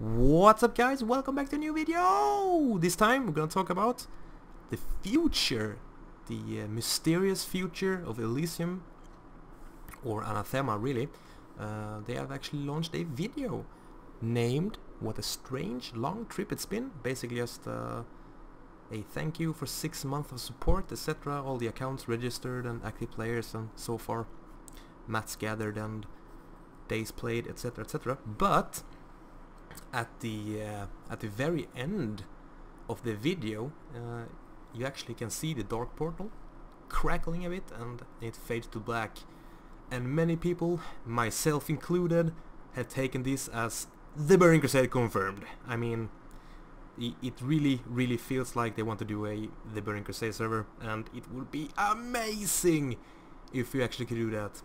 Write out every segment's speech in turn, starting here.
What's up guys, welcome back to a new video! This time we're gonna talk about the future, the uh, mysterious future of Elysium, or Anathema really. Uh, they have actually launched a video named What a Strange Long Trip It's Been, basically just uh, a thank you for six months of support etc, all the accounts registered and active players and so far, mats gathered and days played etc etc, but at the uh, at the very end of the video uh, you actually can see the dark portal crackling a bit and it fades to black. And many people myself included have taken this as the Burning Crusade confirmed. I mean it really really feels like they want to do a the Burning Crusade server and it would be amazing if you actually could do that.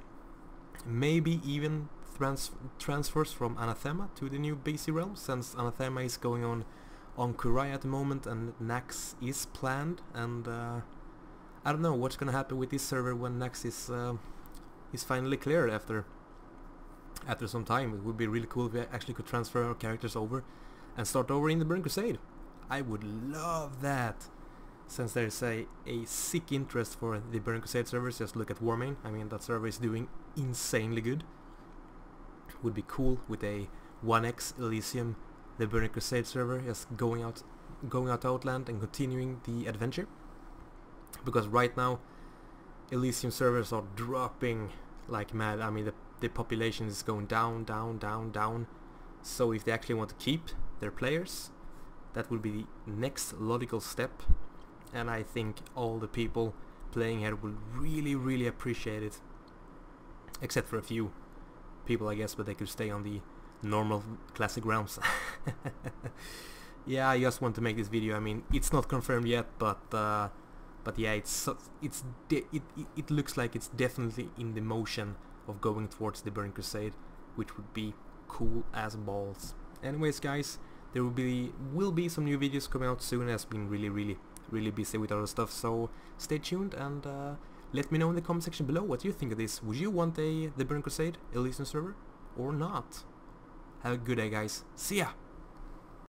Maybe even trans transfers from Anathema to the new BC realm since Anathema is going on Ahn'Qiraj at the moment and Nax is planned and uh, I don't know what's gonna happen with this server when Nax is uh, is finally cleared after after some time. It would be really cool if we actually could transfer our characters over and start over in the Burning Crusade. I would love that since there's a, a sick interest for the Burning Crusade servers, just look at Warmane. I mean, that server is doing insanely good would be cool with a 1x Elysium, the Burning Crusade server, just going out, going out to Outland and continuing the adventure. Because right now, Elysium servers are dropping like mad. I mean, the, the population is going down, down, down, down. So if they actually want to keep their players, that would be the next logical step. And I think all the people playing here will really, really appreciate it. Except for a few people, I guess, but they could stay on the normal classic realms. yeah, I just want to make this video. I mean, it's not confirmed yet, but uh, but yeah, it's it's it, it it looks like it's definitely in the motion of going towards the Burning Crusade, which would be cool as balls. Anyways, guys, there will be will be some new videos coming out soon. I've been really, really, really busy with other stuff, so stay tuned and. Uh, let me know in the comment section below what you think of this. Would you want a The Burning Crusade Elysium server or not? Have a good day guys. See ya!